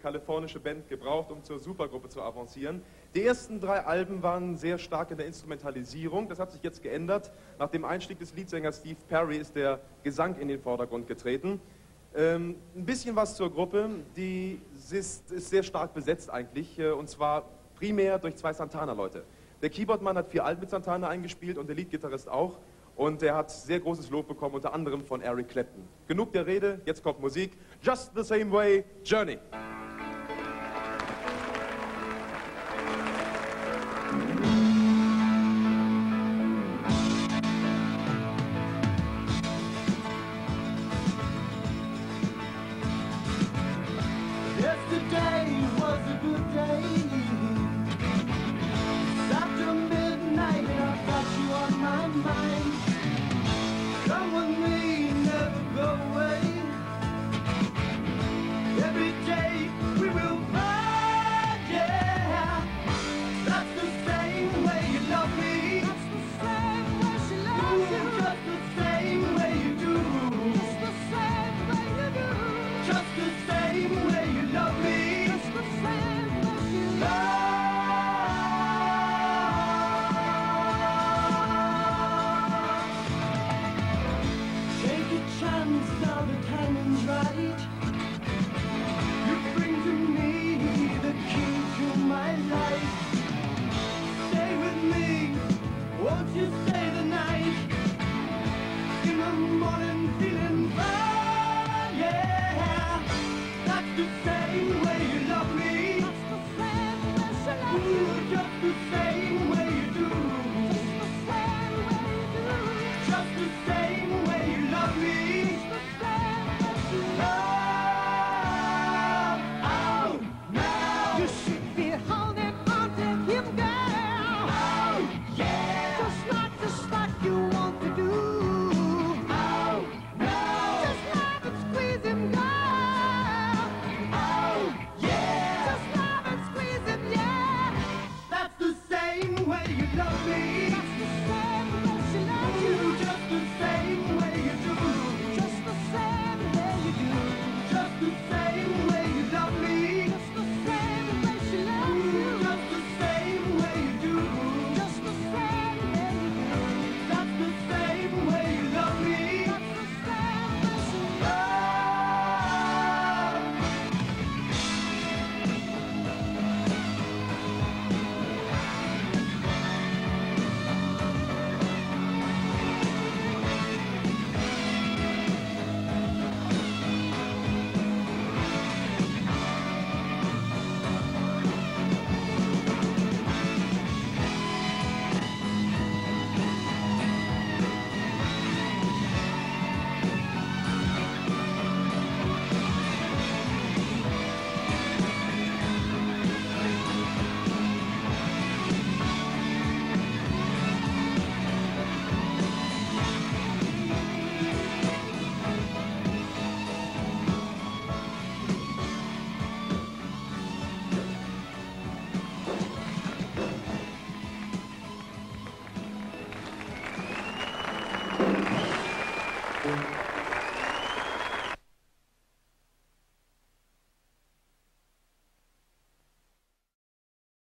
kalifornische Band gebraucht, um zur Supergruppe zu avancieren. Die ersten drei Alben waren sehr stark in der Instrumentalisierung. Das hat sich jetzt geändert. Nach dem Einstieg des Leadsängers Steve Perry ist der Gesang in den Vordergrund getreten. Ähm, ein bisschen was zur Gruppe. Die ist, ist sehr stark besetzt eigentlich. Äh, und zwar primär durch zwei Santana-Leute. Der Keyboardmann hat vier Alben mit Santana eingespielt und der Leadgitarrist auch. Und er hat sehr großes Lob bekommen, unter anderem von Eric Clapton. Genug der Rede, jetzt kommt Musik. Just the same way, Journey. Come cannon's right. You bring to me the key to my life. Stay with me, won't you stay the night? In the morning feeling fine, yeah. That's the same way you love me. Ooh, just the same.